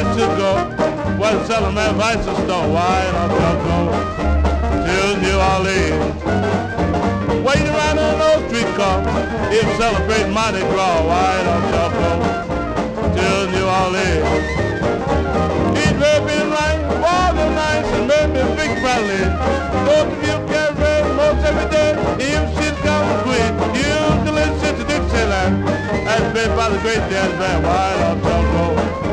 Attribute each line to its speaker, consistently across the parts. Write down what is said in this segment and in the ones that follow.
Speaker 1: by the Southern Memphis store. Why don't you go to New Orleans? Waiting around on those street cars, if celebrating Mardi Gras. Why don't you go to New Orleans? It may be all the nights, and maybe a big rally. Go to View Cafe most every day. If she's coming quick, you can listen to Dixieland. That's made by the great jazz band. Why don't you go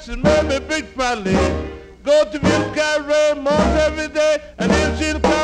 Speaker 1: nights and maybe big family. Go to View Cafe most every day, and if she'll come